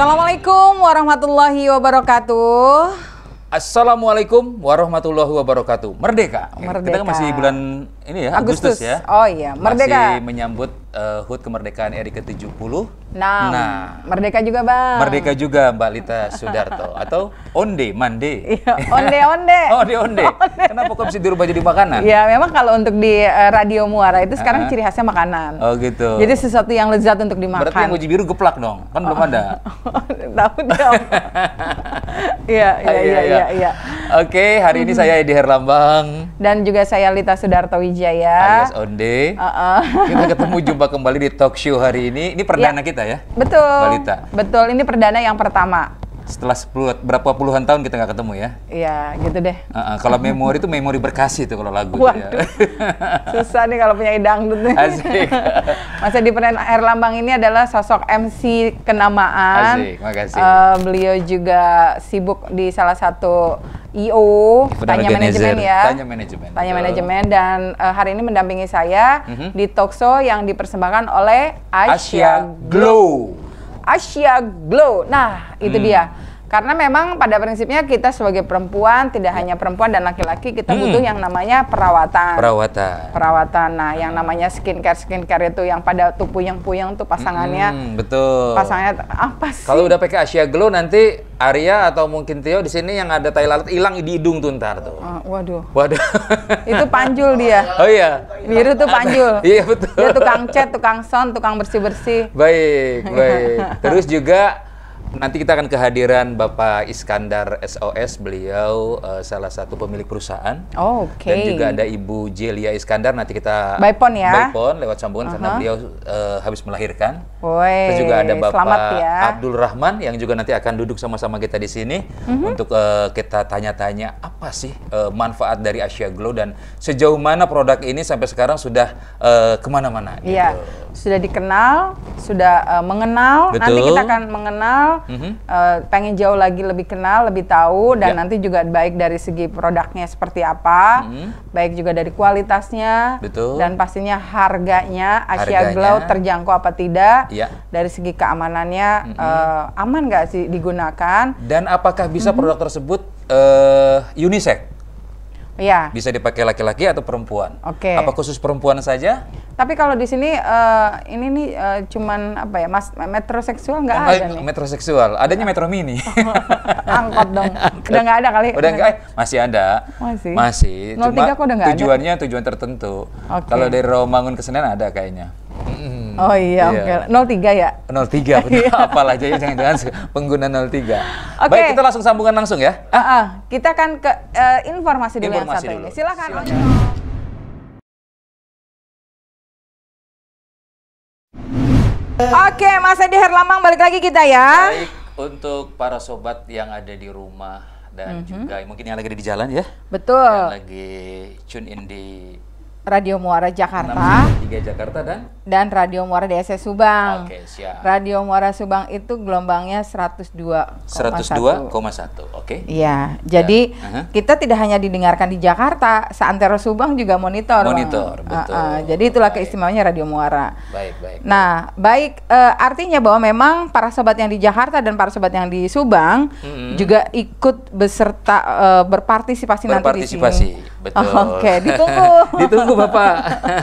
Assalamualaikum warahmatullahi wabarakatuh. Assalamualaikum warahmatullahi wabarakatuh. Merdeka. Merdeka. Kita kan masih bulan ini ya, Agustus, ya. Oh iya, merdeka. Masih menyambut uh, HUT kemerdekaan RI ke-70. Nah, Nah. merdeka juga bang. Merdeka juga Mbak Lita Sudarto atau Onde Mande. Iya, onde onde. Oh, di onde. Kenapa kok bisa dirubah jadi makanan? Ya memang kalau untuk di eh, Radio Muara itu sekarang Ah. ciri khasnya makanan. Oh gitu. Jadi sesuatu yang lezat untuk dimakan. Berarti yang uji biru geplak dong. Kan belum ada. Tahu dong. Iya, iya, iya, iya, iya. Oke, hari ini saya Edi Herlambang Dan juga saya Lita Sudarto Wijaya. alias Onde. Uh-uh. Kita ketemu jumpa kembali di talk show hari ini. Ini perdana Ya. kita ya. Betul. Balita. Betul, ini perdana yang pertama. Setelah 10 berapa puluhan tahun kita nggak ketemu ya. Iya, gitu deh. Uh-uh, kalau memori itu memori berkasih tuh kalau lagu tuh Waduh. ya. Susah nih kalau punya dangdut nih. Asik. Mas Edi Herlambang ini adalah sosok MC kenamaan. Asik, makasih. Eh, beliau juga sibuk di salah satu IO, Event Tanya. Manajemen ya. Tanya Manajemen, Tanya. Manajemen dan eh, hari ini mendampingi saya Mhm. di talkshow yang dipersembahkan oleh Asia, Asia Glow. Asia Glow. Nah, itu Hmm. dia. Karena memang pada prinsipnya kita sebagai perempuan, tidak hanya perempuan dan laki-laki, kita Hmm. butuh yang namanya perawatan Perawatan. perawatan. Nah, yang namanya skincare skincare itu yang pada tuh puyeng-puyeng tuh pasangannya, Hmm, betul. pasangannya apa sih? Kalau udah pakai Asia Glow nanti Arya atau mungkin Tio di sini yang ada tai lalat hilang di hidung tuh ntar tuh. Ah, waduh, Waduh. itu panjul dia. Oh iya. Biru tuh panjul. Iya betul. Dia tukang cat, tukang son, tukang bersih-bersih. Baik, baik. Terus juga nanti kita akan kehadiran Bapak Iskandar SOS, beliau eh, salah satu pemilik perusahaan. Oh, Oke. Dan juga ada Ibu Jelia Iskandar, nanti kita By phone ya? By phone, lewat sambungan karena Aha. beliau eh, habis melahirkan. Woi, Terus juga ada Bapak ya. Abdul Rahman yang juga nanti akan duduk sama-sama kita di sini Mhm. untuk eh, kita tanya-tanya apa sih eh, manfaat dari Asia Glow dan sejauh mana produk ini sampai sekarang sudah eh, ke mana-mana. Iya, gitu. sudah dikenal, sudah eh, mengenal. Nanti Betul. kita akan mengenal, Mhm. eh, pengen jauh lagi lebih kenal, lebih tahu, dan Ya. nanti juga baik dari segi produknya seperti apa, Mhm. baik juga dari kualitasnya, Betul. dan pastinya harganya Asia Harganya. Glow terjangkau apa tidak, Iya. dari segi keamanannya eh, aman nggak sih digunakan? Dan apakah bisa Mhm. produk tersebut eh, unisex? Ya, Bisa dipakai laki-laki atau perempuan? Oke. Apa khusus perempuan saja? tapi kalau di sini eh, ini nih eh, cuman apa ya, mas metroseksual nggak Oh, ada nih. Metroseksual. Adanya metro mini. Angkot dong. Udah nggak ada kali. Udah enggak? Eh, masih ada. Masih? Masih. 03 kok udah nggak ada? tujuannya tujuan tertentu. Oke. Kalau dari Rawamangun ke Senen ada kayaknya. Mm. Oh iya, Iya. oke. 03 ya? 03, betul. Apalah aja ya, jangan-jangan pengguna 03. Oke. Baik, kita langsung sambungan langsung ya. Ah, ah. kita kan ke eh, informasi dulu Informasi yang satu dulu. ini. Silakan. Oke, Mas Edi Herlambang balik lagi kita ya. Baik, untuk para sobat yang ada di rumah dan Mhm. juga mungkin yang lagi ada di jalan ya. Betul. Yang lagi tune in di Radio Muara Jakarta 3 Jakarta dan dan Radio Muara DSS Subang. Oke, siap. Radio Muara Subang itu gelombangnya 102,1. 102,1. Oke. Iya, jadi aha. kita tidak hanya didengarkan di Jakarta, seantero Subang juga monitor. Bang. Monitor, Ah, betul. ah, jadi itulah Baik. keistimewaannya Radio Muara. Baik, baik. Nah, baik eh, artinya bahwa memang para sobat yang di Jakarta dan para sobat yang di Subang Mm-mm. juga ikut beserta eh, berpartisipasi, nanti di Berpartisipasi, sini. betul. Oke, ditunggu. Ditunggu, Bapak.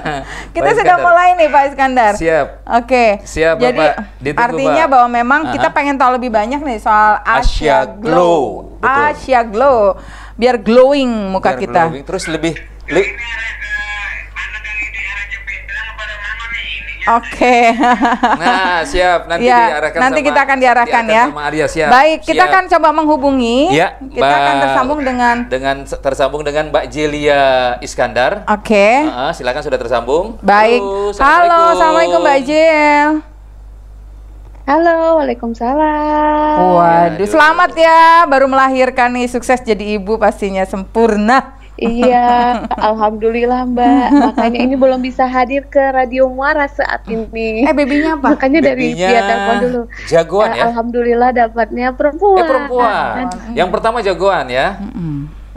Kita Pak sudah Iskandar. mulai nih Pak Iskandar. Siap. Oke. Siap, Jadi Bapak. Ditunggu, artinya Pak. bahwa memang kita Aha. pengen tahu lebih banyak nih soal Asia Asia Glow. Glow. Betul. Asia Glow. Biar glowing muka Biar kita. glowing, Terus lebih li- Oke. Nah, siap. Nanti Ya, diarahkan nanti sama- kita akan diarahkan ya. sama Arya, siap. Baik, kita Siap. akan coba menghubungi. Ya, kita akan Mbak- tersambung dengan dengan tersambung dengan Mbak Jelia Iskandar. Oke. Ah, silakan sudah tersambung. Baik. Halo, Halo, Assalamualaikum Mbak Jil. Halo, Waalaikumsalam. Waduh, aduh. selamat ya baru melahirkan nih sukses jadi ibu pastinya sempurna. Iya, alhamdulillah Mbak. Makanya ini belum bisa hadir ke Radio Muara saat ini. Eh, babynya apa? Makanya dari via telepon dulu. jagoan Eh, ya? Alhamdulillah dapatnya perempuan. Eh perempuan. Yang pertama jagoan ya.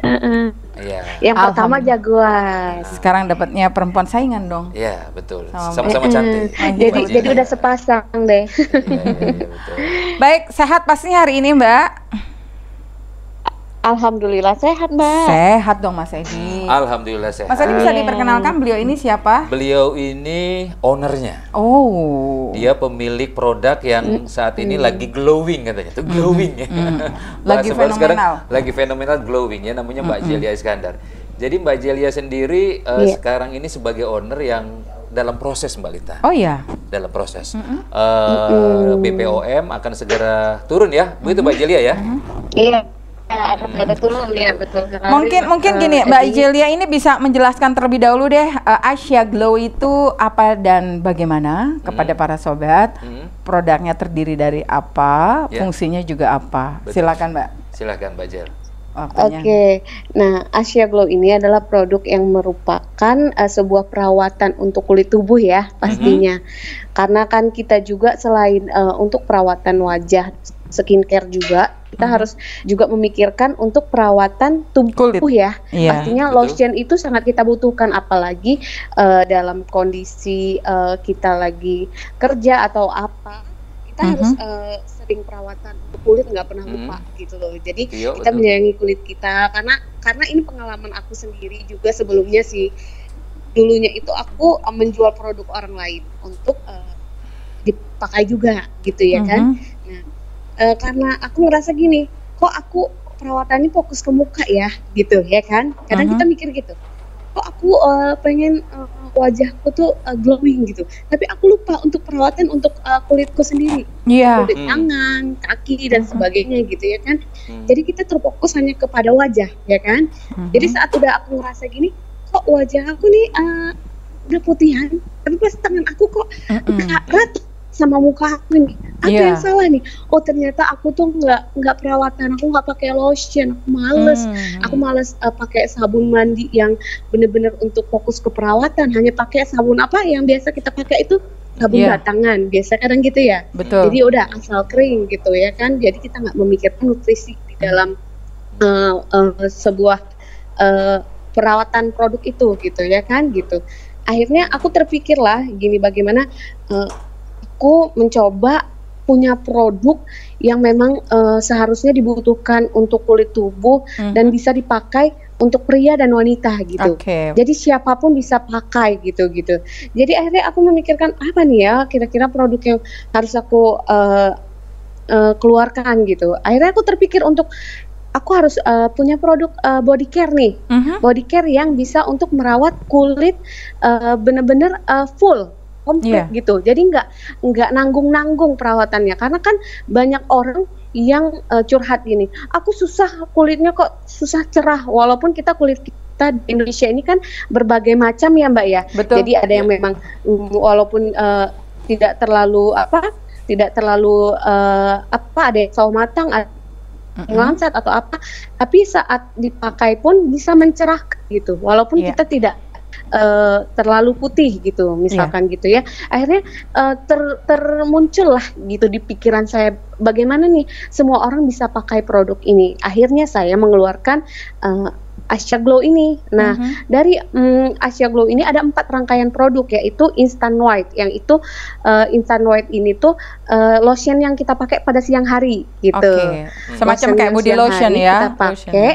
Heeh. Iya. Yang pertama jagoan. Sekarang dapatnya perempuan saingan dong. Iya, betul. Sama- Sama-sama cantik. Jadi jadi udah sepasang deh. Iya, iya, iya, betul. Baik, sehat pastinya hari ini Mbak. Alhamdulillah sehat mbak. Sehat dong Mas Edi. Alhamdulillah sehat. Mas Edi bisa diperkenalkan beliau ini siapa? Beliau ini ownernya. Oh. Dia pemilik produk yang saat ini lagi glowing katanya. Itu glowing ya. Lagi Bahasa baru sekarang fenomenal. lagi fenomenal glowing ya namanya Mbak Jelia Iskandar. Jadi Mbak Jelia sendiri eh, Iya. sekarang ini sebagai owner yang dalam proses Mbak Lita. Oh iya. Dalam proses. Eh, BPOM akan segera turun ya. Begitu Mbak Jelia ya. Iya. Ada ya betul sekali. Mungkin mungkin Eh, gini, Edi. Mbak Ijelia ini bisa menjelaskan terlebih dahulu deh eh, Asia Glow itu apa dan bagaimana kepada para sobat. Hmm. Produknya terdiri dari apa, Ya. fungsinya juga apa. Betul. Silakan Mbak. Silakan Mbak Jel. Waktunya. Oke, nah Asia Glow ini adalah produk yang merupakan uh, sebuah perawatan untuk kulit tubuh ya pastinya. Karena kan kita juga selain uh, untuk perawatan wajah skincare juga, kita harus juga memikirkan untuk perawatan tubuh Kulit. ya. Iya. Pastinya Betul. lotion itu sangat kita butuhkan apalagi uh, dalam kondisi uh, kita lagi kerja atau apa. Kita Mhm. harus uh, sering perawatan untuk kulit nggak pernah Mhm. lupa gitu loh. Jadi Iya, kita betul. menyayangi kulit kita karena karena ini pengalaman aku sendiri juga sebelumnya sih dulunya itu aku menjual produk orang lain untuk uh, dipakai juga gitu ya kan Eh, karena aku ngerasa gini kok aku perawatannya fokus ke muka ya gitu ya kan kadang Mhm. kita mikir gitu kok aku uh, pengen uh, wajahku tuh uh, glowing gitu tapi aku lupa untuk perawatan untuk uh, kulitku sendiri Iya. kulit Hmm. tangan kaki dan sebagainya gitu ya kan Hmm. jadi kita terfokus hanya kepada wajah, ya kan? Mhm. Jadi saat udah aku ngerasa gini, kok wajah aku nih eh, udah putihan, tapi pas tangan aku kok Mm-mm. nggak rata sama muka aku nih. Apa Iya. yang salah nih? Oh ternyata aku tuh nggak nggak perawatan, aku nggak pakai lotion, aku males. Hmm. Aku males eh, pakai sabun mandi yang bener-bener untuk fokus ke perawatan, hanya pakai sabun apa yang biasa kita pakai itu sabun Iya. batangan, biasa kadang gitu ya. Betul. Jadi udah asal kering gitu ya kan. Jadi kita nggak memikirkan nutrisi di dalam eh, eh, sebuah eh, perawatan produk itu gitu ya kan gitu. Akhirnya aku terpikir lah gini bagaimana eh, aku mencoba punya produk yang memang eh, seharusnya dibutuhkan untuk kulit tubuh Mhm. dan bisa dipakai untuk pria dan wanita gitu. Oke. Jadi siapa pun bisa pakai gitu gitu. Jadi akhirnya aku memikirkan apa nih ya kira-kira produk yang harus aku eh, eh, keluarkan gitu. Akhirnya aku terpikir untuk aku harus eh, punya produk eh, body care nih, Mhm. body care yang bisa untuk merawat kulit eh, bener-bener eh, full komplit Iya. gitu. Jadi nggak nggak nanggung-nanggung perawatannya karena kan banyak orang yang eh, curhat gini, aku susah kulitnya kok susah cerah walaupun kita kulit kita di Indonesia ini kan berbagai macam ya Mbak ya. Betul. Jadi ada yang memang mm, walaupun eh, tidak terlalu apa, tidak terlalu eh, apa ada yang sawo matang, ada atau apa, tapi saat dipakai pun bisa mencerahkan gitu, walaupun Iya. kita tidak eh, terlalu putih gitu, misalkan gitu ya. Akhirnya eh, ter termuncul lah gitu di pikiran saya, bagaimana nih semua orang bisa pakai produk ini. Akhirnya saya mengeluarkan eh, Asia Glow ini. Nah, Mhm. dari mm, Asia Glow ini ada empat rangkaian produk yaitu Instant White yang itu eh, Instant White ini tuh eh, lotion yang kita pakai pada siang hari gitu. Oke. Semacam Lotion kayak body lotion ya. Kita Lotion. pakai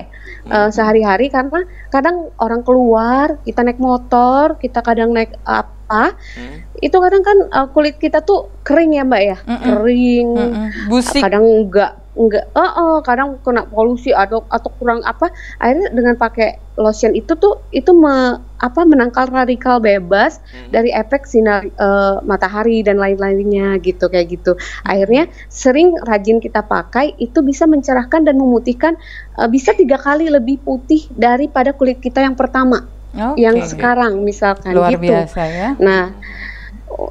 eh, sehari-hari karena kadang orang keluar, kita naik motor, kita kadang naik apa, Hmm. itu kadang kan eh, kulit kita tuh kering ya Mbak ya, Mm-mm. kering. Mm-mm. Busik. Kadang enggak enggak eh eh, kadang kena polusi atau atau kurang apa akhirnya dengan pakai lotion itu tuh itu me, apa menangkal radikal bebas Hmm. dari efek sinar eh, matahari dan lain-lainnya gitu kayak gitu akhirnya sering rajin kita pakai itu bisa mencerahkan dan memutihkan eh, bisa tiga kali lebih putih daripada kulit kita yang pertama Oke. yang sekarang misalkan luar gitu biasa ya. nah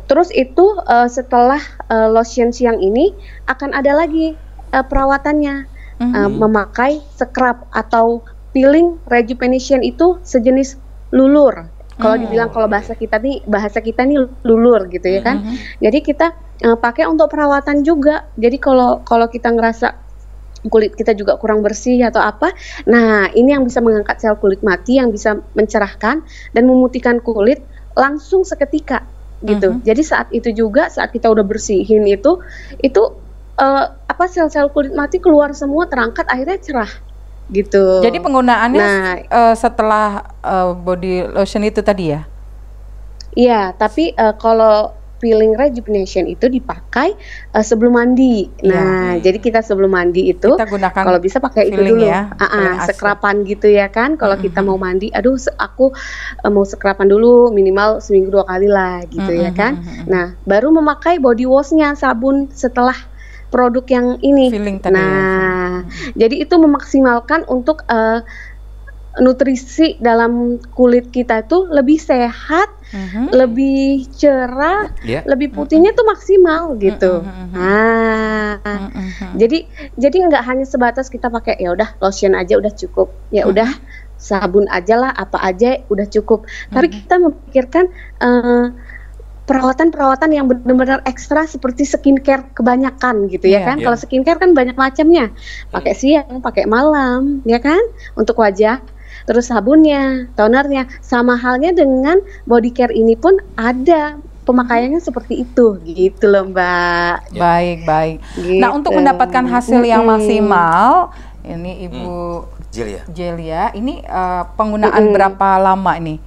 terus itu eh, setelah eh, lotion siang ini akan ada lagi eh, perawatannya Mhm. Eh, memakai scrub atau peeling rejuvenation itu sejenis lulur. Kalau Hmm. dibilang kalau bahasa kita nih bahasa kita nih lulur gitu ya kan. Mhm. Jadi kita eh, pakai untuk perawatan juga. Jadi kalau kalau kita ngerasa kulit kita juga kurang bersih atau apa. Nah, ini yang bisa mengangkat sel kulit mati yang bisa mencerahkan dan memutihkan kulit langsung seketika gitu. Mhm. Jadi saat itu juga saat kita udah bersihin itu itu eh, apa sel-sel kulit mati keluar semua terangkat akhirnya cerah gitu. Jadi penggunaannya Nah. eh, setelah eh, body lotion itu tadi ya? Iya, tapi eh, kalau peeling rejuvenation itu dipakai eh, sebelum mandi. Iya. Nah, jadi kita sebelum mandi itu Kita gunakan kalau bisa pakai itu dulu, ya, feeling asli. sekrapan gitu ya kan. Kalau kita Mhm. mau mandi, aduh aku eh, mau sekrapan dulu minimal seminggu dua kali lah gitu ya Mhm, kan. mhm, mhm. Nah, baru memakai body washnya sabun setelah produk yang ini. Feeling tadi ya, Nah, jadi itu memaksimalkan untuk eh, nutrisi dalam kulit kita itu lebih sehat, Mhm. lebih cerah, Ya. lebih putihnya tuh maksimal gitu. Mhm, mhm, mhm. Ah, Mhm. jadi jadi nggak hanya sebatas kita pakai ya udah lotion aja udah cukup, ya Mhm. udah sabun aja lah apa aja udah cukup. Tapi Mhm. kita memikirkan eh, perawatan-perawatan yang benar-benar ekstra seperti skincare kebanyakan gitu ya Iya. kan. Iya. Kalau skincare kan banyak macamnya. Pakai siang, pakai malam, ya kan? Untuk wajah. Terus sabunnya, tonernya, sama halnya dengan body care ini pun ada pemakaiannya seperti itu gitu loh, Mbak. Ya. Baik, baik. Nah, Gitu. untuk mendapatkan hasil yang Mm-mm. maksimal, ini Ibu Jil ya. Jelia, ini eh, penggunaan Mm-mm. berapa lama ini?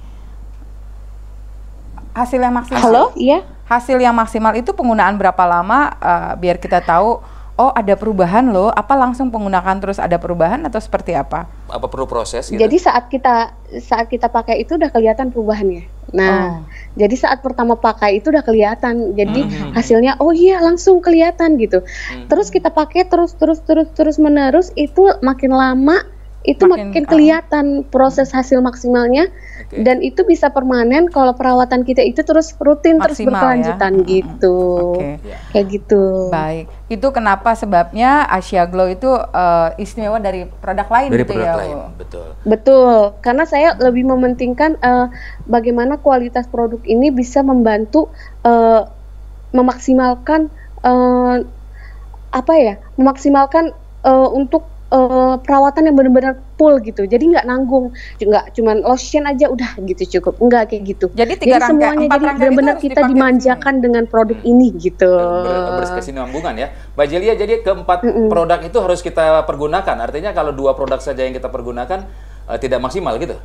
Hasil yang maksimal. Halo, iya? Hasil yang maksimal itu penggunaan berapa lama eh, biar kita tahu oh ada perubahan loh, apa langsung penggunakan terus ada perubahan atau seperti apa? Apa perlu proses gitu? Jadi saat kita saat kita pakai itu udah kelihatan perubahannya. Nah, Oh. jadi saat pertama pakai itu udah kelihatan. Jadi Mhm. hasilnya oh iya langsung kelihatan gitu. Hmm. Terus kita pakai terus terus terus terus menerus itu makin lama itu Makin, makin, kelihatan proses hasil maksimalnya Oke. dan itu bisa permanen kalau perawatan kita itu terus rutin terus Maksimal ya. berkelanjutan Mm-mm. gitu. Oke. Ya. Kayak gitu. Baik, itu kenapa sebabnya Asia Glow itu eh, istimewa dari produk lain Dari gitu produk ya, lain, Bu? betul. Betul, karena saya lebih mementingkan eh, bagaimana kualitas produk ini bisa membantu eh, memaksimalkan eh, apa ya, memaksimalkan eh, untuk eh, perawatan yang benar-benar full gitu. Jadi nggak nanggung, nggak cuman lotion aja udah gitu cukup, nggak kayak gitu. Jadi tiga Jadi rangka, semuanya empat jadi benar-benar kita dimanjakan dengan produk ini gitu. Ber- berkesinambungan ya. Mbak Jelia, jadi keempat produk itu harus kita pergunakan. Artinya kalau dua produk saja yang kita pergunakan eh, tidak maksimal gitu.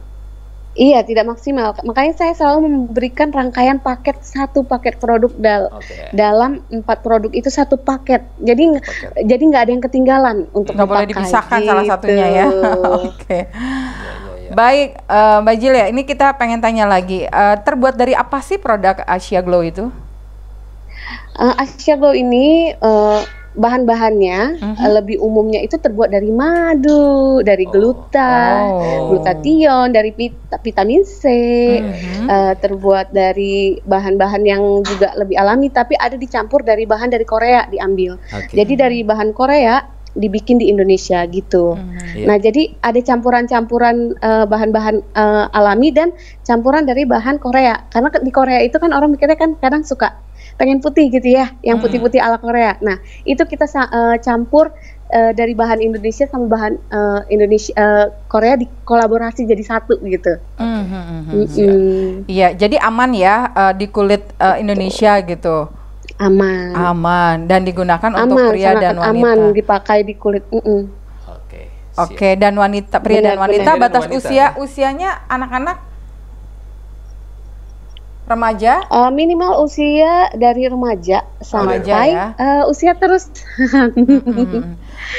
Iya, tidak maksimal. Makanya saya selalu memberikan rangkaian paket satu paket produk dal Oke. dalam empat produk itu satu paket. Jadi nggak- paket. jadi nggak ada yang ketinggalan untuk nggak boleh dipisahkan salah gitu. satunya ya. Oke. Ya, ya, ya. Baik, eh, Mbak Jil ya, ini kita pengen tanya lagi. Eh, terbuat dari apa sih produk Asia Glow itu? Eh, Asia Glow ini eh, bahan-bahannya Mhm. eh, lebih umumnya itu terbuat dari madu, dari Oh. gluta, Oh. glutathione, dari vit- vitamin C. Mhm. eh, terbuat dari bahan-bahan yang juga lebih alami tapi ada dicampur dari bahan dari Korea diambil. Oke. Jadi dari bahan Korea dibikin di Indonesia gitu. Mhm. Iya. Nah, jadi ada campuran-campuran eh, bahan-bahan eh, alami dan campuran dari bahan Korea. Karena di Korea itu kan orang mikirnya kan kadang suka pengen putih gitu ya, yang Hmm. putih-putih ala Korea. Nah, itu kita eh, campur eh, dari bahan Indonesia sama bahan eh, Indonesia eh, Korea dikolaborasi jadi satu gitu. Mhm, mhm. Mm-mm. Iya, jadi aman ya eh, di kulit eh, Indonesia gitu. Aman. Aman dan digunakan untuk aman, pria sangat dan wanita. aman dipakai di kulit. Mm-mm. Oke. siap. Oke, dan wanita, pria dan Benar, wanita benar. batas Wanita, usia ya. usianya anak-anak remaja Eh, minimal usia dari remaja sampai ya. eh, usia terus.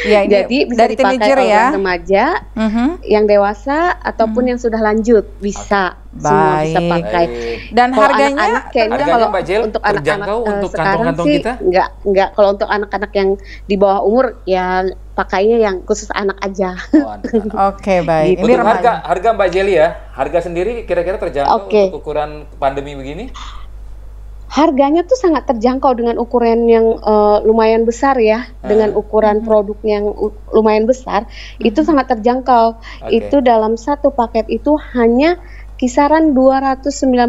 Iya, ini Jadi bisa dari dipakai teenager oleh ya. remaja, Mhm. yang dewasa ataupun yang sudah lanjut bisa semua bisa Baik. pakai. Baik. Dan Kalau harganya anak-anak kayaknya Harganya, kalau Mbak Jel, untuk anak-anak untuk sekarang kantong-kantong sih kita? enggak enggak kalau untuk anak-anak yang di bawah umur ya pakainya yang khusus anak aja. Oh. Oke, baik. Ini Untuk harga harga Mbak Jeli ya, harga sendiri kira-kira terjangkau Oke. untuk ukuran pandemi begini? Harganya tuh sangat terjangkau dengan ukuran yang eh, lumayan besar ya, dengan ukuran produk yang lumayan besar, itu sangat terjangkau. Oke. Itu dalam satu paket itu hanya kisaran 295.000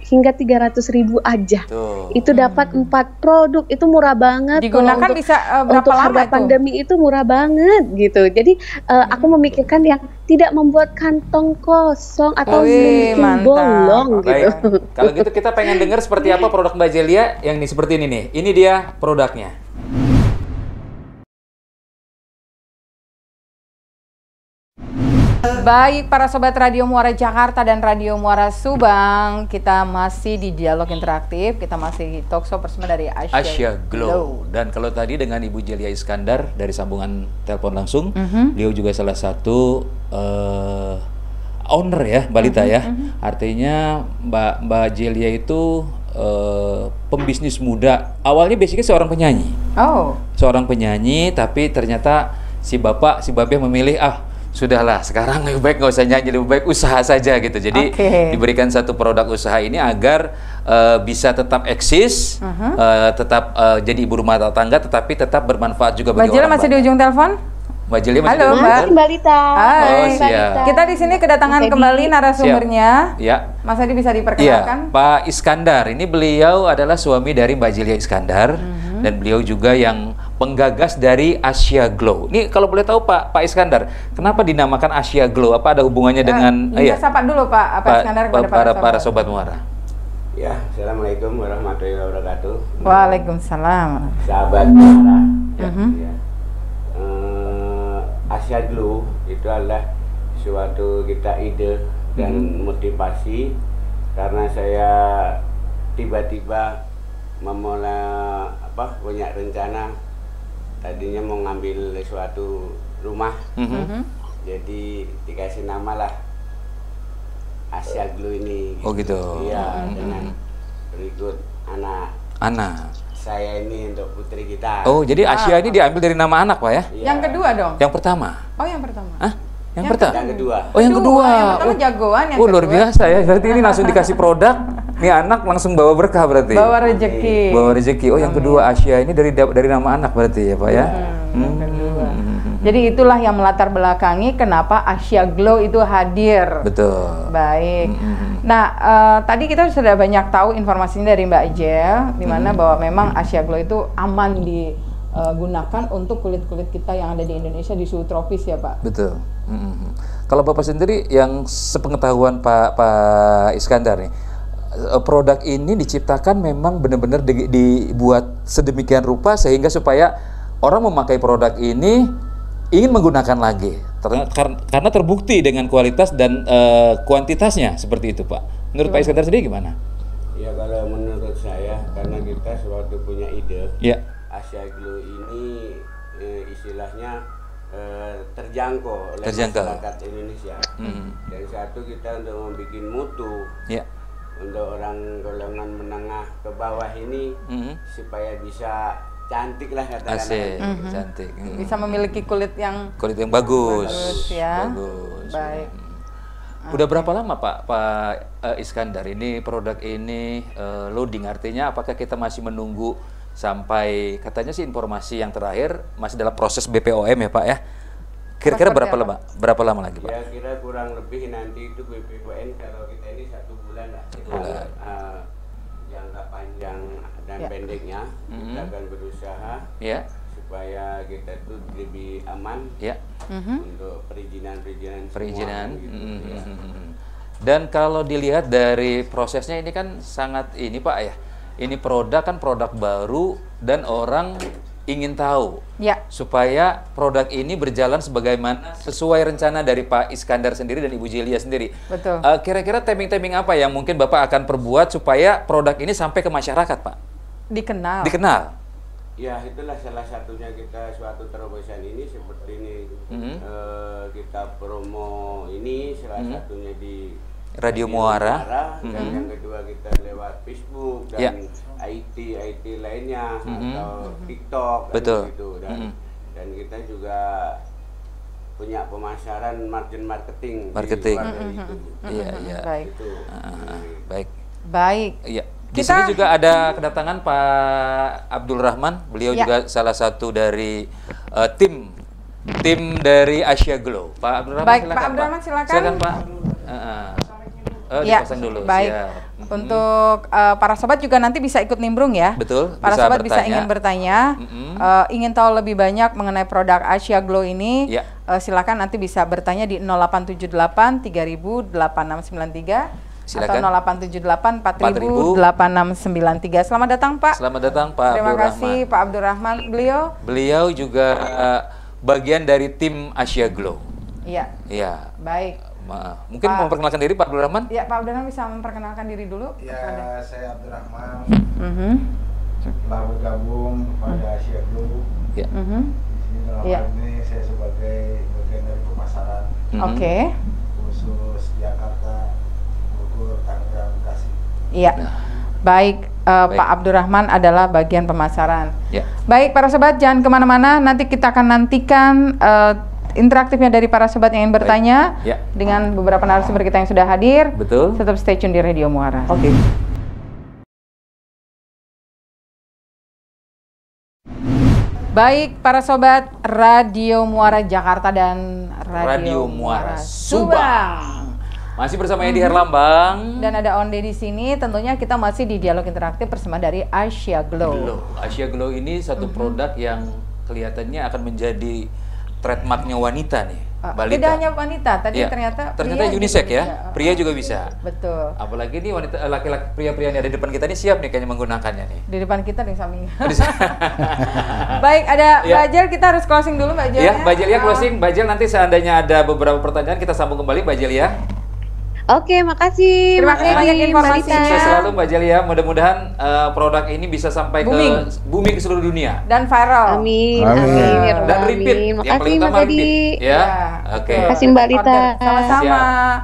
hingga 300.000 aja. Tuh. Itu dapat empat produk, itu murah banget. Digunakan untuk- bisa eh, berapa untuk lama harga itu? pandemi itu murah banget gitu. Jadi eh, aku memikirkan yang tidak membuat kantong kosong atau Wih, mantap. bolong gitu. Baik. Kalau gitu kita pengen dengar seperti apa produk Mbak Jelia yang nih seperti ini nih. Ini dia produknya. Baik para sobat Radio Muara Jakarta dan Radio Muara Subang, kita masih di dialog interaktif, kita masih di talk show bersama dari Asia, Asia Glow. Dan kalau tadi dengan Ibu Jelia Iskandar dari sambungan telepon langsung, beliau juga salah satu eh, owner ya, Balita ya. Artinya Mbak Mbak Jelia itu eh, pembisnis muda. Awalnya basicnya seorang penyanyi. Oh, Seorang penyanyi tapi ternyata si bapak si babe memilih ah sudahlah sekarang lebih baik nggak usah nyanyi lebih baik usaha saja gitu jadi Oke. diberikan satu produk usaha ini agar eh, bisa tetap eksis Uh-huh. eh, tetap eh, jadi ibu rumah tangga tetapi tetap bermanfaat juga Mbak bagi Jela orang masih di banyak. ujung telepon? Mbak Jelia masih Halo, di Mbak. Mbak Lita. Hai. Oh, Mbak siap. Lita. Kita di sini kedatangan Jadi- kembali narasumbernya. ya Mas Adi bisa Iya, diperkenalkan? Pak Iskandar. Ini beliau adalah suami dari Mbak Jelia Iskandar Dan beliau juga yang penggagas dari Asia Glow. Ini kalau boleh tahu Pak Pak Iskandar, kenapa dinamakan Asia Glow? Apa ada hubungannya dengan Eh, bisa sapa dulu Pak, Pak Pak- Iskandar kepada para para sobat muara? Ya, Assalamualaikum warahmatullahi wabarakatuh. Waalaikumsalam. Sahabat Muara, ya, Mhm. ya. Eh, Asia Glow itu adalah suatu kita ide dan Mhm. motivasi karena saya tiba-tiba memulai apa punya rencana tadinya mau ngambil suatu rumah Mhm. Mhm. jadi dikasih nama lah Asia Glow ini Oh, gitu. iya Mhm. dengan berikut anak Ana. saya ini untuk putri kita Oh, jadi Asia ini diambil dari nama anak, Pak ya? Iya. Yang kedua dong? Yang pertama. Oh yang pertama. Hah? Yang, Yang pertama? yang kedua Oh, yang kedua. Yang pertama Oh. jagoan, yang oh, luar kedua biasa ya. Berarti ini langsung dikasih produk, nih anak langsung bawa berkah berarti. bawa rezeki. Bawa rezeki. Oh, yang kedua Asia ini dari dari nama anak berarti ya, Pak ya? yang kedua. Jadi itulah yang melatar belakangi kenapa Asia Glow itu hadir. Betul. Baik. Nah, eh, tadi kita sudah banyak tahu informasinya dari Mbak Jel, di mana bahwa memang Asia Glow itu aman digunakan untuk kulit-kulit kita yang ada di Indonesia di suhu tropis ya, Pak. Betul. Mhm. Kalau Bapak sendiri yang sepengetahuan Pak Pak Iskandar nih, eh, produk ini diciptakan memang benar-benar di- dibuat sedemikian rupa sehingga supaya orang memakai produk ini ingin menggunakan lagi Ter- kar- karena terbukti dengan kualitas dan eh, kuantitasnya seperti itu Pak. Menurut Pak Iskandar sendiri gimana? ya kalau menurut saya karena kita suatu punya ide Ya. Asia Glow ini eh, istilahnya eh, terjangkau oleh Terjangkau. masyarakat Indonesia Mhm. dan satu kita untuk membuat mutu Ya. untuk orang golongan menengah ke bawah ini Mhm. supaya bisa cantik lah katakanlah Asik, cantik. Mhm. Bisa memiliki kulit yang Kulit yang bagus. Bagus, ya. Bagus. baik. Udah berapa lama Pak Pak eh, Iskandar ini produk ini eh, loading artinya apakah kita masih menunggu sampai katanya sih informasi yang terakhir masih dalam proses BPOM ya Pak ya. Kira-kira berapa apa? lama berapa lama lagi Pak? Ya kira kurang lebih nanti itu BPON kalau kita ini satu bulan lah. Kita, bulan. eh, jangka panjang dan Ya. pendeknya kita akan berusaha Ya. supaya kita itu lebih aman Ya. Mhm. untuk perizinan-perizinan semua, Perizinan. gitu, Mhm. ya. Dan kalau dilihat dari prosesnya ini kan sangat ini Pak ya. Ini produk kan produk baru dan orang ingin tahu Ya. supaya produk ini berjalan sebagaimana sesuai rencana dari Pak Iskandar sendiri dan Ibu Jelia sendiri. Betul. Eh, Kira-kira timing-timing apa yang mungkin Bapak akan perbuat supaya produk ini sampai ke masyarakat, Pak? Dikenal. Dikenal. Ya itulah salah satunya kita suatu terobosan ini seperti ini Mhm. Eh, kita promo ini salah satunya di Radio Muara. dan yang kedua kita lewat Facebook Ya. dan IT IT lainnya atau TikTok dan Betul. gitu dan Mhm. dan kita juga punya pemasaran margin marketing Marketing. di dari itu. Iya, iya. Baik. Itu. Ah, baik. Baik. Iya. Di Kita- sini juga ada kedatangan Pak Abdul Rahman. Beliau Ya. juga salah satu dari eh, tim tim dari Asia Glow. Pak Abdul Rahman Baik, silakan. Pak Abdul Rahman, silakan. Silakan Pak. Heeh. Oh, Ya, dipasang dulu. baik. Siap. Untuk eh, para sobat juga nanti bisa ikut nimbrung ya. Betul, Para bisa sobat bisa bertanya. ingin bertanya, Mhm. eh, ingin tahu lebih banyak mengenai produk Asia Glow ini, Ya. eh, silakan nanti bisa bertanya di 0878 3000 8693 atau Silakan. 0878 4000 8693. Selamat datang Pak. Selamat datang Pak Terima Abdul kasih Rahman. Pak Abdurrahman. Beliau Beliau juga eh, bagian dari tim Asia Glow. Iya, Iya. baik. Ma- Mungkin Pak- memperkenalkan diri Pak Abdul Rahman? Ya, Pak Abdurrahman bisa memperkenalkan diri dulu kepada. Ya, saya Abdurrahman, Mhm, telah bergabung pada Asia Group. Ya. mhm. Di sini dalam Iya. hal ini saya sebagai bagian dari pemasaran Mhm. Oke. khusus Jakarta, Bogor, Tangerang, Bekasi. Iya. Nah. Baik, eh, Baik. Pak Abdurrahman adalah bagian pemasaran. Ya. Baik, para sobat jangan ke mana-mana. Nanti kita akan nantikan eh, interaktifnya dari para sobat yang ingin bertanya Ya. dengan beberapa narasumber kita yang sudah hadir. Betul. Tetap stay tune di Radio Muara. Oke. Baik, para sobat Radio Muara Jakarta dan Radio, Radio Muara Subang. Masih bersama Edi Herlambang. Dan ada Onde di sini. Tentunya kita masih di dialog interaktif bersama dari Asia Glow. Glow. Asia Glow ini satu Mhm. produk yang kelihatannya akan menjadi trademarknya wanita nih, Ah, balita. Tidak hanya wanita, tadi Iya. ternyata ternyata pria unisex ya, bisa. pria juga bisa. Betul. Apalagi nih wanita eh, laki-laki pria-pria yang ada di depan kita ini siap nih kayaknya menggunakannya nih. Di depan kita di samping. Baik, ada Ya. Mbak Jel, kita harus closing dulu Mbak Jel. ya, Mbak Jelia closing. Mbak Jel nanti seandainya ada beberapa pertanyaan kita sambung kembali Mbak Jelia. Oke, makasih. Terima kasih banyak informasinya. Mbak. Sukses selalu Mbak Jelia. Mudah-mudahan eh, produk ini bisa sampai Booming. ke booming ke seluruh dunia. Dan viral. Amin, Amin. amin, ya Dan repeat, yang Makasih Mas Edi. repeat. Ya, Ya, oke. betul. Kasih Mbak Lita. Order. Sama-sama.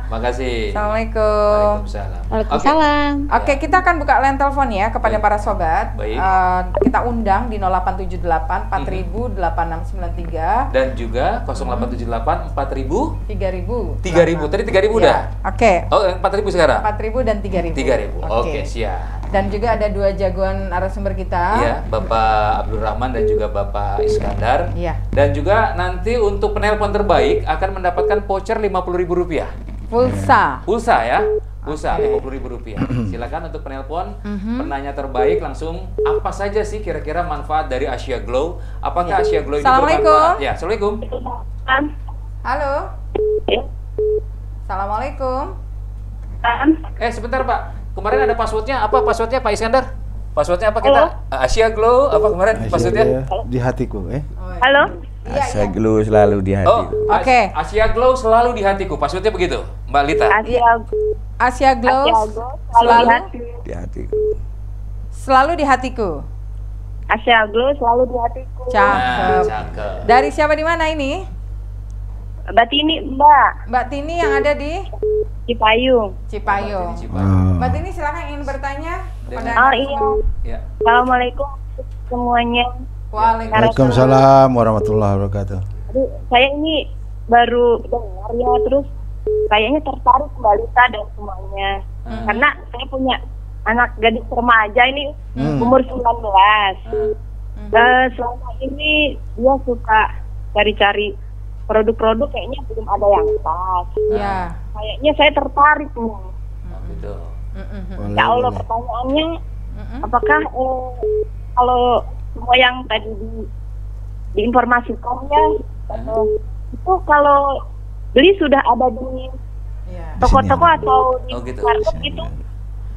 Makasih. Assalamualaikum. Waalaikumsalam. Waalaikumsalam. Oke, kita akan buka line telepon ya kepada Baik. para sobat. Baik. Eh, kita undang di 0878 4000 8693 Dan juga 0878 4000 3000. 3000. Tadi 3000 Ya. udah. Oke. Oh, yang 4000 sekarang? 4000 dan 3000. 3000. Oke, siap. Dan juga ada dua jagoan narasumber kita. Iya, Bapak Abdul Rahman dan juga Bapak Iskandar. Iya. Dan juga nanti untuk penelpon terbaik akan mendapatkan voucher Rp50.000. Pulsa. Pulsa ya. Pulsa Rp50.000. Silakan untuk penelpon Mhm. penanya terbaik langsung apa saja sih kira-kira manfaat dari Asia Glow? Apakah Asia Glow ini Iya. Assalamualaikum. bermanfaat? Ya, Assalamualaikum. Halo. Assalamualaikum. Eh, sebentar, Pak. Kemarin ada passwordnya apa? Passwordnya Pak Iskandar? Passwordnya apa kita? Asia Glow apa kemarin passwordnya? di hatiku, eh? Halo. Iya, Saya iya. glow selalu di hati. Oh, Oke. Asia Glow selalu di hatiku. Passwordnya begitu, Mbak Lita. Asia Asia Glow Asia Glow selalu di hati. selalu Di hati. selalu di hatiku. Asia Glow selalu di hatiku. Nah, Cakep. cakep. Dari siapa di mana ini? Mbak Tini, Mbak. Mbak Tini yang ada di Cipayung. Cipayung. Mbak Tini Cipayung. Mbak Tini silakan ingin bertanya kepada Oh iya. Ya. Assalamualaikum semuanya. Waalaikumsalam. Warahmatullahi wabarakatuh. Aduh, saya ini baru dengar ya terus kayaknya tertarik Mbak Lita dan semuanya. Hmm. Karena saya punya anak gadis remaja ini Hmm. umur 19. Eh, selama ini dia suka cari-cari produk-produk kayaknya belum ada yang pas. Ya. Kayaknya saya tertarik nih. Oh, gitu. Ya Allah boleh. pertanyaannya Mm-mm. apakah eh, kalau semua yang tadi di diinformasikan ya eh, itu kalau beli sudah ada di Ya. toko-toko atau di Oh, gitu. market gitu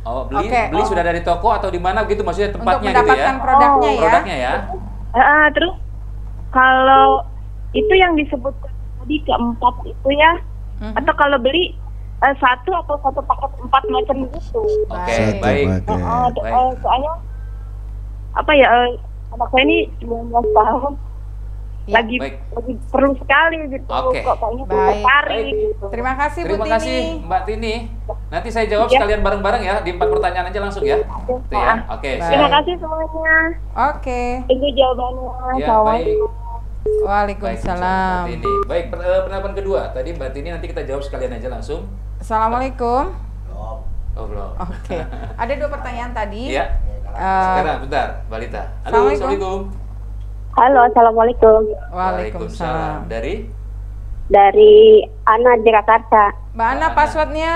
Oh, beli Oke. beli sudah dari toko atau di mana gitu maksudnya Untuk tempatnya gitu ya? mendapatkan produknya ya. Produknya ya. Eh, terus kalau itu yang disebut tadi keempat itu ya Mhm. atau kalau beli eh, satu atau satu paket empat macam gitu Oke, Baik. baik. Satu paket. eh, Baik. eh, soalnya apa ya eh, anak saya ini 19 tahun Ya, lagi baik. lagi perlu sekali gitu Oke. kok kayaknya tertarik Baik. gitu Terima kasih Bu Terima Tini. kasih Mbak Tini. Nanti saya jawab Ya. sekalian bareng-bareng ya di empat pertanyaan aja langsung ya. Itu ya. Oke, Baik. terima siap. kasih semuanya Oke. tunggu jawabannya Ya, baik. Assalamualaikum. Baik, Waalaikumsalam. Mbak Tini. Baik, per- eh, penelpon kedua. Tadi Mbak Tini nanti kita jawab sekalian aja langsung. Assalamualaikum. Oh, belum. Oke. Ada dua pertanyaan tadi. Iya. Eh, Sekarang bentar, Mbak Lita. Halo, Assalamualaikum. Assalamualaikum. halo assalamualaikum Waalaikumsalam. Dari dari Ana Jakarta Mbak Ana passwordnya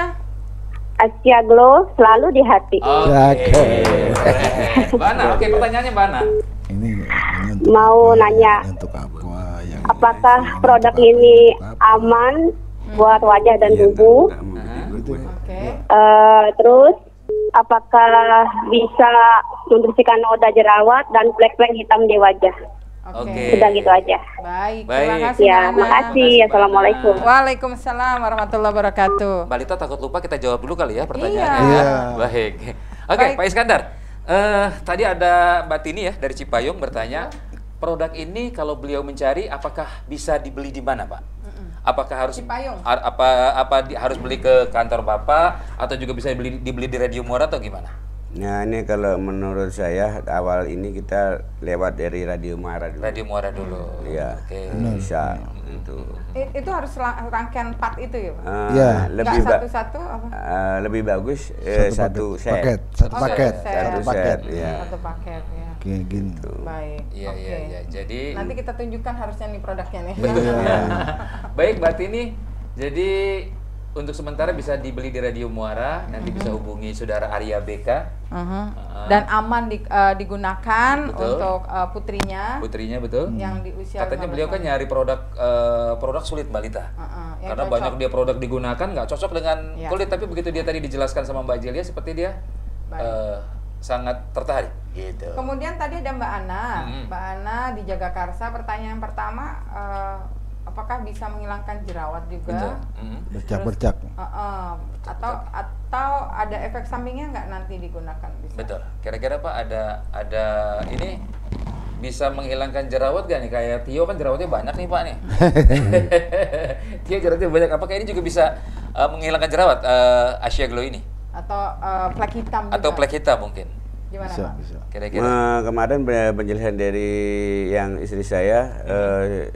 Asia Glow selalu di hati. Oke. Cakep. Keren. Bana, oke pertanyaannya Bana. Ini ini untuk Mau nanya, Apakah produk ini aman buat wajah dan Iya, tubuh? Eh, terus apakah bisa membersihkan noda jerawat dan flek-flek hitam di wajah? Oke. Oke. Sudah gitu aja. Baik, Baik. terima kasih Ya, Mbak Ana. makasih. Terima kasih, Assalamualaikum. Waalaikumsalam warahmatullahi wabarakatuh. Mbak Lita takut lupa kita jawab dulu kali ya pertanyaannya. Iya. ya. Iya. Baik. Oke, Baik. Pak Iskandar. Eh, tadi ada Mbak Tini ya dari Cipayung bertanya, produk ini kalau beliau mencari apakah bisa dibeli di mana, Pak? Apakah harus Cipayung. apa apa di- harus beli ke kantor Bapak atau juga bisa dibeli dibeli di Radio Muara atau gimana? Nah ini kalau menurut saya awal ini kita lewat dari Radio Mara dulu. Radio Muara dulu. Iya. Oke. Bisa itu. I- itu harus rangkaian part itu ya, Pak? Iya. lebih satu-satu apa? eh, lebih bagus eh, satu, set. paket, satu Oh, paket, satu satu set. paket. Satu set, iya. Satu paket ya. Kayak gini. Baik. Iya, Oke. iya, iya. Jadi Nanti kita tunjukkan harusnya nih produknya nih. Iya. Baik Mbak Tini, jadi untuk sementara bisa dibeli di Radio Muara, nanti bisa hubungi saudara Arya BK, Mhm. Ah. Dan aman di- eh, digunakan Betul. untuk eh, putrinya putrinya betul. yang di usia Katanya 15 beliau kan nyari produk eh, produk sulit Mbak Lita. Heeh, yang Karena cocok. banyak dia produk digunakan nggak cocok dengan Iya. kulit, tapi begitu dia tadi dijelaskan sama Mbak Jelia seperti dia Baik. eh, sangat tertarik. Gitu. Kemudian tadi ada Mbak Ana, Mm-mm. Mbak Ana di Jagakarsa. Pertanyaan pertama, eh, apakah bisa menghilangkan jerawat juga? Mm. Bercak-bercak. Eh, eh, atau atau ada efek sampingnya nggak nanti digunakan? Bisa. Betul. Kira-kira Pak ada ada ini bisa menghilangkan jerawat gak nih? Kayak Tio kan jerawatnya banyak nih Pak nih. Tio jerawatnya banyak. Apakah ini juga bisa uh, menghilangkan jerawat uh, Asia Glow ini? Atau eh, flek hitam juga? Atau flek hitam mungkin? Gimana Bisa, Pak? bisa. Kira-kira. Eh, kemarin pe- penjelasan dari yang istri saya eh,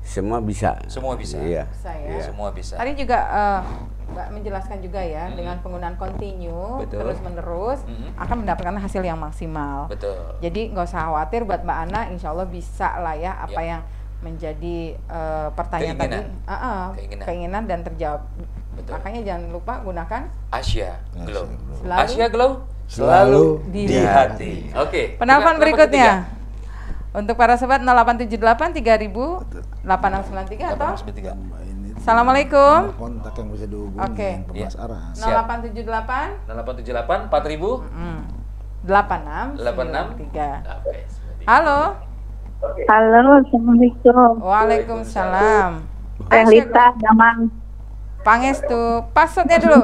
semua bisa. Semua bisa. Iya. Bisa ya. Semua bisa. Tadi juga eh, Mbak menjelaskan juga ya dengan penggunaan continue Betul. terus menerus Mm-mm. akan mendapatkan hasil yang maksimal. Betul. Jadi nggak usah khawatir buat Mbak Ana, Insya Allah bisa lah ya apa Ya. yang menjadi eh, pertanyaan Keinginan. tadi, Ah, ah, Keinginan. keinginan dan terjawab. Betul. Makanya jangan lupa gunakan Asia Glow. Selalu Asia Glow Selalu di di hati. Oke. penelpon Kita- berikutnya. ketiga. Untuk para sobat 0878 3000 8693 atau Tiga. Mbak ini Assalamualaikum. nomor kontak yang bisa dihubungi dengan Iya. pemasaran. Siap. 0878 0878 4000 hmm, 86 86 93. Oke, seperti itu. Halo. Halo, Assalamualaikum. Waalaikumsalam. Teh Lita, Damang. Pangestu. Passwordnya dulu.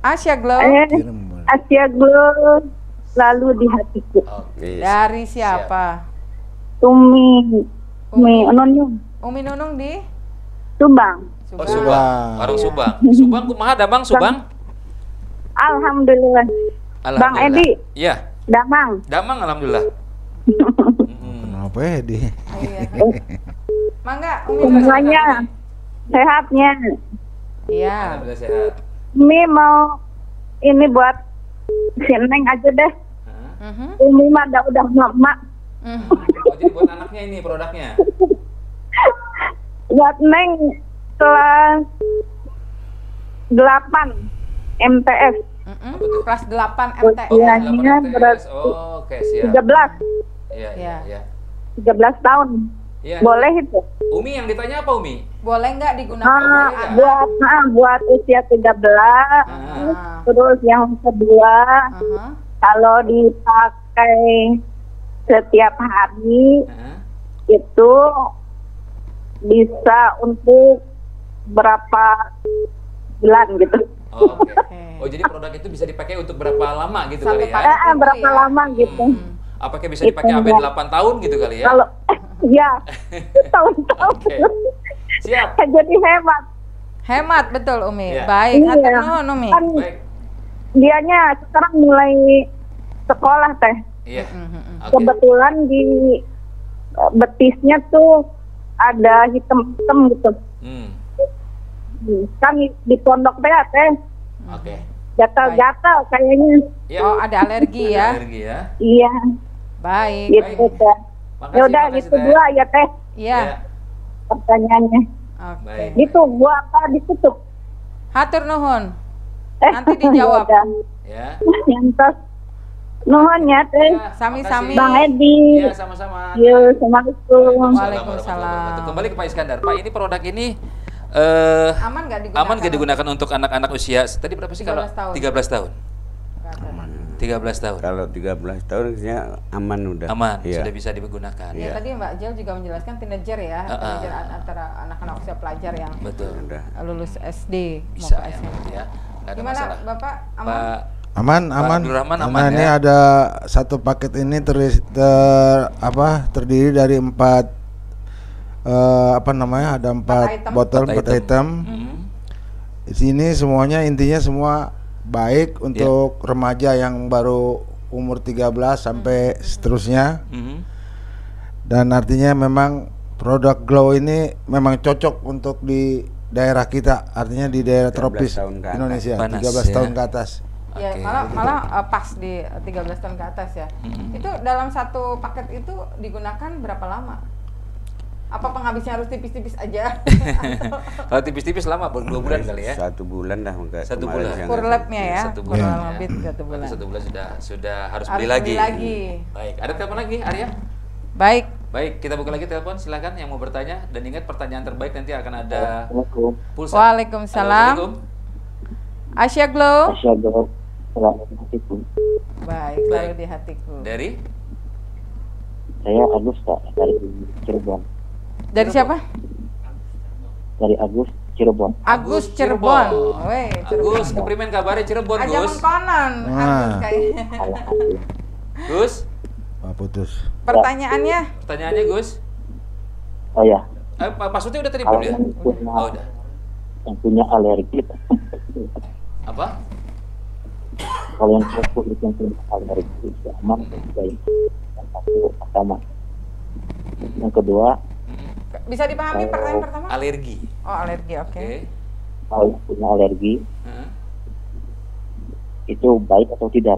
Asia Glow. Eh. Asia Glow selalu di hatiku. Oke. Dari siapa? Tumi, Tumi, Nonyum, Umi Nunung di Subang. Oh, Subang. Subang. Warung Iya. Subang. Subang kumaha ada Bang Subang? Alhamdulillah. Bang Alhamdulillah. Edi. Iya, Damang. Damang alhamdulillah. Kenapa ya di? Iya. Mangga, Umi Nunung. Semuanya sehatnya. Iya. Alhamdulillah sehat. Umi mau ini buat si Neng aja deh. Mhm. Umi mah udah udah mak Mhm. Oh, jadi buat anaknya ini produknya. buat Neng kelas 8 MTS? Kelas 8 Oh, MTS. Iya. delapan Iya, MTS. berat. Oh, oke, siap. 13 Iya, iya, Iya. iya. 13 tahun. Iya. Boleh itu. Umi yang ditanya apa Umi? Boleh nggak digunakan? Ah, nggak? buat ah, buat usia 13 Ah. terus yang kedua Aha. kalau dipakai setiap hari Hah? itu bisa untuk berapa bulan gitu. Oh, oke. Oke. Oh, jadi produk itu bisa dipakai untuk berapa lama gitu Sampai kali ya? Eh, berapa ya. lama gitu. Hmm. Apakah bisa dipakai sampai enggak. 8 tahun gitu kali ya? Kalau ya tahun-tahun Oke. Siap. jadi hemat. Hemat betul Umi. Iya. Baik, Iya. hatur nuhun Umi. Kan Baik. dianya sekarang mulai sekolah teh. Iya. Oke. Kebetulan di eh, betisnya tuh ada hitam-hitam gitu. Hmm. Hmm, Kan di pondok teh teh Oke. gatal-gatal kayaknya. Ya. Oh, ada alergi ya. Alergi ya. Iya, Baik. gitu teh. Makasih, Ya udah gitu dua ya teh Iya. Pertanyaannya. Oke. Baik. Gitu gua apa ditutup? Hatur nuhun. Nanti dijawab. Ya, Ya. Nyantos. Nuhun ya teh. Ya, Sami-sami. Bang. Edi. Ya, sama-sama. Yo, assalamualaikum. Waalaikumsalam. Kembali ke Pak Iskandar. Pak, ini produk ini eh Aman nggak digunakan? aman gak digunakan untuk anak-anak usia tadi berapa sih kalau 13 tahun. 13 tahun? 13 tahun. Kalau 13 tahun kayaknya aman udah. Aman, Iya. sudah bisa digunakan. Ya, Iya. tadi Mbak Jel juga menjelaskan teenager ya, Ah, ah. teenager an- antara anak-anak usia pelajar yang Betul. Lulus SD mau Bisa ke ya, SMP. ya. Nggak ada Gimana masalah. Bapak aman? Pak Aman, Pak aman. Aman ini ya? ada satu paket ini ter, ter- apa terdiri dari empat eh, apa namanya? Ada empat item. botol, Empat empat item. item. Hmm. Di sini semuanya intinya semua baik untuk remaja yang baru umur 13 sampai seterusnya. Mhm. Dan artinya memang produk Glow ini memang cocok untuk di daerah kita, artinya di daerah 13 tropis tahun ke atas. Indonesia, Panas, 13 ya. tahun ke atas. Ya, Oke. malah malah eh, pas di eh, 13 tahun ke atas ya. Mm-mm. Itu dalam satu paket itu digunakan berapa lama? Apa penghabisnya harus tipis-tipis aja? Kalau tipis-tipis lama dua bulan kali ya. Satu bulan dah enggak. Satu bulan. Kurlepnya ya, Satu kurang bulan. ya. lebih satu bulan. Satu bulan sudah sudah harus, Harus beli lagi. beli lagi. Baik, ada telepon lagi, Arya? Baik, Baik, kita buka lagi telepon. Silakan yang mau bertanya dan ingat pertanyaan terbaik nanti akan ada Assalamualaikum. pulsa. Waalaikumsalam. Halo, Asia Glow. Assalamualaikum. Assalamualaikum. Baik, selalu di hatiku. Dari Saya Agus Pak dari Cirebon. Dari siapa? Dari Agus Cirebon. Agus Cirebon. Weh, Agus, keprimen kabarnya Cirebon, Aja Gus. mengkonon. Wah. Agus kayaknya. Alhamdulillah. Gus, Pak putus. Pertanyaannya, pertanyaannya Gus. Oh ya, Eh, Pak Suti udah tadi belum ya? punya, Oh, udah. yang punya alergi, Apa? kalau yang kulit yang punya alergi itu aman, baik. Yang satu pertama. Yang kedua, bisa dipahami pertanyaan pertama? Alergi. Oh, alergi, oke. Oke. kalau yang punya alergi Hah? itu baik atau tidak?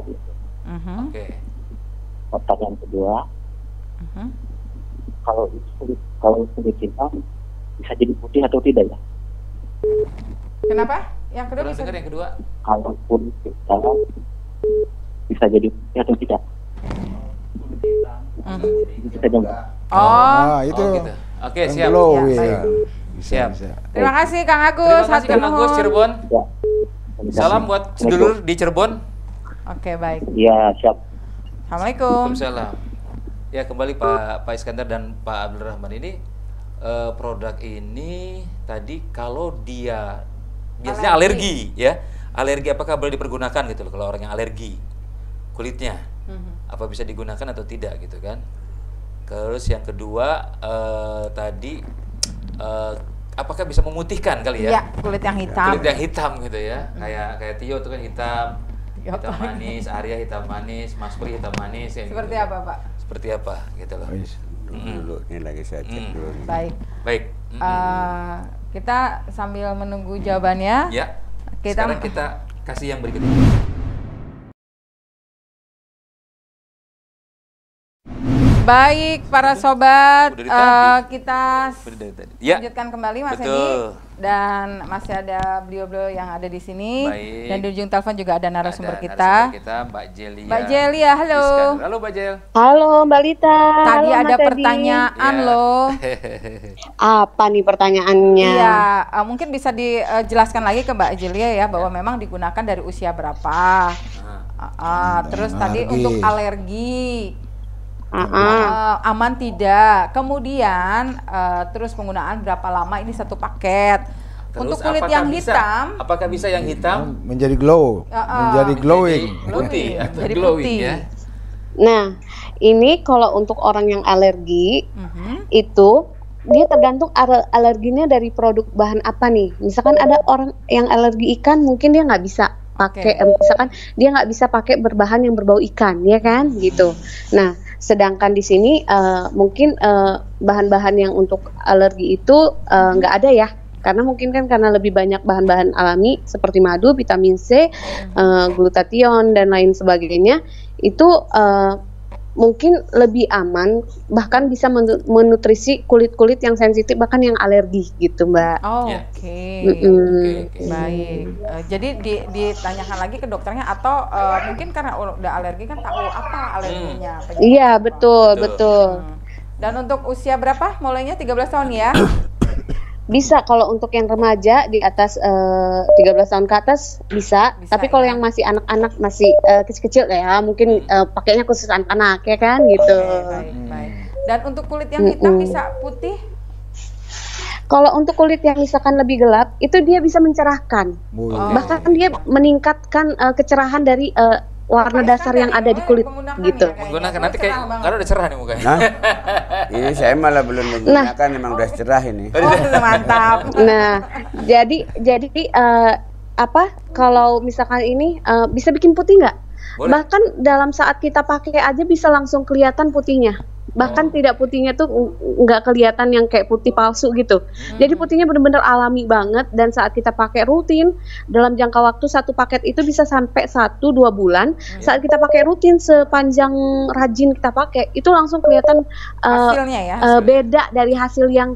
Mhm, Oke. Pertanyaan kedua, mhm. kalau itu kulit, kalau kulit hitam bisa jadi putih atau tidak ya? Kenapa? Yang kedua Kurang bisa yang kedua. Kalau kulit hitam bisa jadi putih atau tidak? Mhm. Bisa juga. Oh, Ah, itu. Oh, gitu. Oke, siap. Glow, Ya, ya. Bisa, Siap. bisa. terima kasih Kang Agus. Terima kasih Kang Agus. Cirebon. Ya. Salam buat sedulur di Cirebon. Oke, baik. Ya, siap. Assalamualaikum. Waalaikumsalam. Ya kembali Pak Pak Iskandar dan Pak Abdul Rahman ini eh, produk ini tadi kalau dia biasanya alergi. ya alergi apakah boleh dipergunakan gitu loh kalau orang yang alergi kulitnya Mhm. apa bisa digunakan atau tidak gitu kan terus yang kedua eh, tadi eh, apakah bisa memutihkan kali ya Ya, kulit yang hitam. kulit yang hitam gitu ya kayak kayak Tio itu kan hitam Tio. hitam manis Arya hitam manis Mas Pri hitam manis ya Seperti gitu. apa, Pak? seperti apa gitu loh Wis. Dulu, dulu ini lagi saya cek Mm. dulu. nih. Baik. baik Mm-mm. Eh, kita sambil menunggu jawabannya. ya kita- sekarang kita kasih yang berikutnya Baik, para sobat, ditagih. kita ya lanjutkan kembali Mas Betul. Edi dan masih ada beliau-beliau yang ada di sini Baik. dan di ujung telepon juga ada narasumber Ada kita. narasumber kita Mbak Jelia Mbak Jelia, halo. Iskandar. halo Mbak Jel Halo Mbak Lita. Tadi Halo, ada Mas pertanyaan Ya. loh. Apa nih pertanyaannya? Iya, eh, mungkin bisa dijelaskan lagi ke Mbak Jelia ya bahwa memang digunakan dari usia berapa. Nah, Ah, ah, terus tadi untuk alergi Ah, ah. eh, aman tidak. Kemudian eh, terus penggunaan berapa lama ini satu paket. terus untuk kulit yang bisa- hitam, apakah bisa yang hitam Menjadi glow, ah, menjadi glowing. Jadi putih atau Jadi glowing putih. ya Nah, ini kalau untuk orang yang alergi Mhm. itu dia tergantung al- alerginya dari produk bahan apa nih. Misalkan ada orang yang alergi ikan, mungkin dia nggak bisa pakai, eh, misalkan dia nggak bisa pakai berbahan yang berbau ikan, ya kan, gitu. Nah, sedangkan di sini eh, mungkin eh, bahan-bahan yang untuk alergi itu nggak ada ya. Karena mungkin kan karena lebih banyak bahan-bahan alami seperti madu, vitamin C, eh, glutathione dan lain sebagainya itu eh, mungkin lebih aman bahkan bisa menu- menutrisi kulit-kulit yang sensitif bahkan yang alergi gitu mbak Oh, Ya. Oke. Mm-mm. Oke, oke. Baik. Eh, jadi di, ditanyakan lagi ke dokternya atau eh, mungkin karena udah alergi kan tahu apa alerginya. iya betul Betul. betul Hmm. Dan untuk usia berapa? Mulainya 13 tahun ya? bisa kalau untuk yang remaja di atas eh, 13 tahun ke atas bisa, Bisa, tapi kalau ya. yang masih anak-anak masih eh, kecil-kecil ya mungkin eh, pakainya khusus anak-anak ya kan gitu Oke, baik, baik. Dan untuk kulit yang hitam Mm-mm. bisa putih? Kalau untuk kulit yang misalkan lebih gelap, itu dia bisa mencerahkan. Oh. Bahkan dia meningkatkan eh, kecerahan dari eh, warna dasar yang ya, ada di kulit gitu. ya. Menggunakan nanti kayak karena udah cerah nih mukanya. Nah, ini saya malah belum menggunakan, memang udah cerah ini. Oh, mantap. Nah, jadi jadi eh, apa? Kalau misalkan ini eh, bisa bikin putih nggak? Bahkan dalam saat kita pakai aja bisa langsung kelihatan putihnya. Bahkan Oh. tidak putihnya tuh ng- nggak kelihatan yang kayak putih palsu gitu. Jadi putihnya benar-benar alami banget dan saat kita pakai rutin dalam jangka waktu satu paket itu bisa sampai 1 2 bulan. Saat kita pakai rutin sepanjang rajin kita pakai itu langsung kelihatan Hasilnya ya. eh, beda dari hasil yang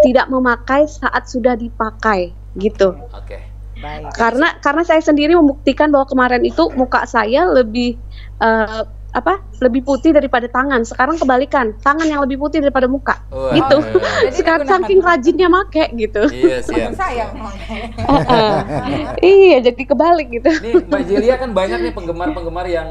tidak memakai saat sudah dipakai gitu. Oke. Baik. Karena karena saya sendiri membuktikan bahwa kemarin itu muka saya lebih eh, apa? lebih putih daripada tangan. Sekarang kebalikan, tangan yang lebih putih daripada muka. Wah. gitu. Jadi Sekarang digunakan saking rajinnya make gitu. Iya siap. Teman sayang. iya, jadi kebalik gitu. Nih Mbak Jelia kan banyak nih penggemar-penggemar yang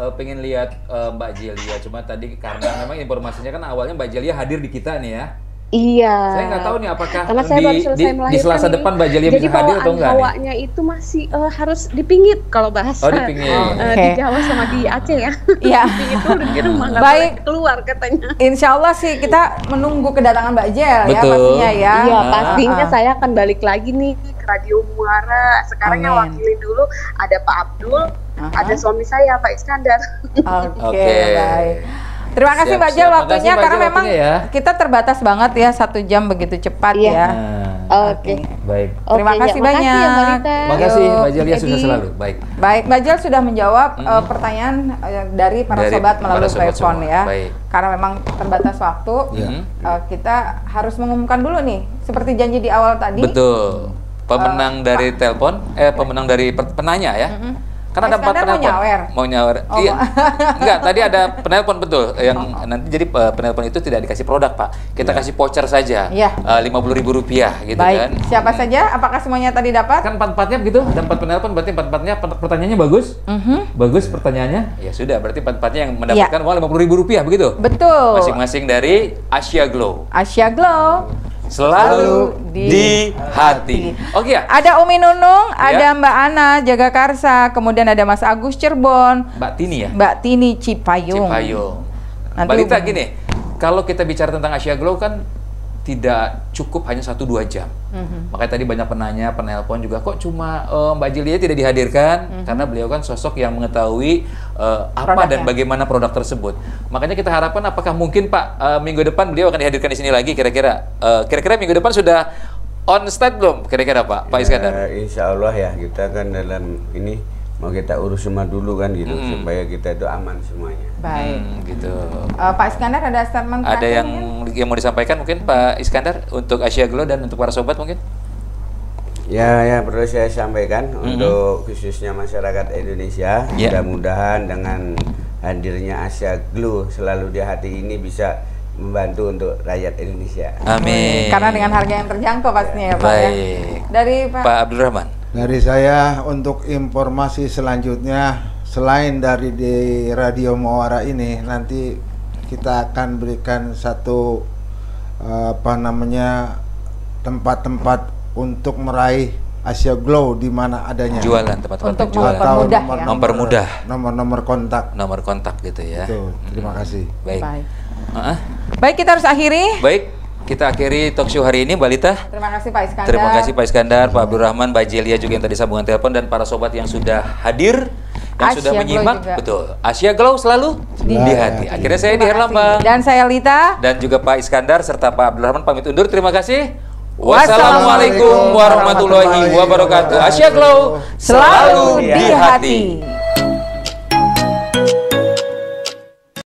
eh, pengen lihat eh, Mbak Jelia. Cuma tadi karena memang informasinya kan awalnya Mbak Jelia hadir di kita nih ya. Iya. Saya nggak tahu nih apakah Karena saya di, baru selesai di, melahirkan di Selasa ini. depan Mbak Jelia Jadi bisa hadir atau enggak nih? hawanya itu masih eh, harus dipingit kalau bahasa. Oh, dipingit. eh, di Jawa sama di Aceh ya. Iya. Dipingit dulu di rumah nggak Baik. boleh keluar katanya. Insya Allah sih kita menunggu kedatangan Mbak Jel ya Betul. pastinya ya. Iya, Ah, pastinya ah. saya akan balik lagi nih ke Radio Muara. Sekarang yang wakilin dulu ada Pak Abdul, Aha. ada suami saya Pak Iskandar. Oke, Oke. baik. Terima kasih Siap, Mbak. Jel waktunya Mbak karena Jel memang waktunya ya. kita terbatas banget ya satu jam begitu cepat Iya. ya. Nah, Oke. baik. Terima kasih ya, makasih ya, Mbak banyak. Rita. Makasih Yuk, Mbak Jelia sudah Edi. selalu. Baik. Baik, Mbak Jel sudah menjawab eh, pertanyaan eh, dari para Dari sobat melalui sobat telepon semua. ya. Baik. Karena memang terbatas waktu, Iya. eh, kita harus mengumumkan dulu nih, seperti janji di awal tadi. Betul. Pemenang dari telepon, eh pemenang dari penanya ya. Kan ada empat Iskandar mau penelpon. nyawer? Mau nyawer. Oh, iya. Enggak, tadi ada penelpon betul yang nanti jadi eh, penelpon itu tidak dikasih produk, Pak. Kita kasih voucher saja. Iya. Lima puluh ribu rupiah gitu Baik, kan. siapa saja? Apakah semuanya tadi dapat? Kan empat-empatnya begitu, ada empat penelpon berarti empat-empatnya per- pertanyaannya bagus. Mhm. Bagus pertanyaannya. Ya sudah, berarti empat-empatnya yang Iya. mendapatkan uang lima puluh ribu rupiah begitu. Betul. Masing-masing dari Asia Glow. Asia Glow. Selalu di di hati. Oke ya. Ada Umi Nunung, Ya. ada Mbak Ana Jaga Karsa, kemudian ada Mas Agus Cirebon, Mbak Tini ya. Mbak Tini Cipayung. Cipayung. Nanti Mbak Lita hubungi. gini, kalau kita bicara tentang Asia Glow kan tidak cukup hanya satu dua jam. Mhm. Makanya tadi banyak penanya, penelpon juga kok cuma eh, Mbak Jelia tidak dihadirkan Mhm. karena beliau kan sosok yang mengetahui eh, apa Produknya. dan bagaimana produk tersebut. Makanya kita harapkan apakah mungkin Pak eh, minggu depan beliau akan dihadirkan di sini lagi kira-kira Eh, kira-kira minggu depan sudah on state belum kira-kira Pak Pak Iskandar? Ya, insya Allah ya kita kan dalam ini mau kita urus semua dulu kan gitu Hmm. supaya kita itu aman semuanya. Baik. Hmm, gitu. Eh, Pak Iskandar ada statement Ada yang? Yang mau disampaikan mungkin Pak Iskandar untuk Asia Glow dan untuk para sobat mungkin? Ya, ya perlu saya sampaikan Mm-hmm. untuk khususnya masyarakat Indonesia, Ya. mudah-mudahan dengan hadirnya Asia Glow selalu di hati ini bisa membantu untuk rakyat Indonesia. Amin. Karena dengan harga yang terjangkau pastinya ya Pak ya. Baik. Dari Pak, Pak Abdul Rahman. Dari saya untuk informasi selanjutnya selain dari di Radio Muara ini nanti kita akan berikan satu eh, apa namanya tempat-tempat untuk meraih Asia Glow di mana adanya. Jualan tempat-tempat Untuk jualan. Atau Mempermudah ya. Mempermudah. Nomor-nomor kontak. Nomor kontak gitu ya. Itu. Terima kasih. Baik. Baik. Heeh. Baik, kita harus akhiri. Baik, kita akhiri talk show hari ini Mbak Lita. Terima kasih Pak Iskandar. Terima kasih Pak Iskandar, Pak Abdul Rahman, Mbak Jelia juga yang tadi sambungan telepon dan para sobat yang sudah hadir, yang Asia sudah Glow menyimak. juga. Betul. Asia Glow selalu di, Di hati. hati. Akhirnya saya di. Herlambang Dan saya Lita. dan juga Pak Iskandar serta Pak Abdul Rahman pamit undur. Terima kasih. Wassalamualaikum Wassalamualaikum warahmatullahi wabarakatuh. Asia Glow Selalu di hati.